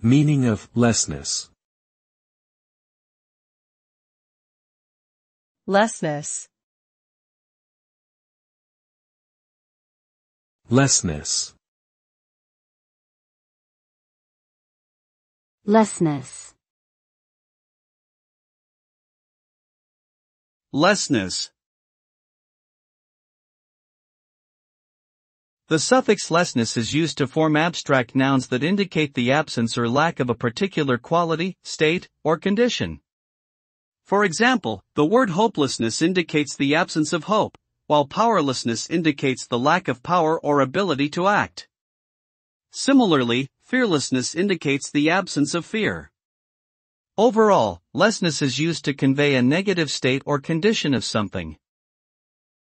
Meaning of lessness. lessness, Lessness. lessness, Lessness. The suffix lessness is used to form abstract nouns that indicate the absence or lack of a particular quality, state, or condition. For example, the word hopelessness indicates the absence of hope, while powerlessness indicates the lack of power or ability to act. Similarly, fearlessness indicates the absence of fear. Overall, lessness is used to convey a negative state or condition of something.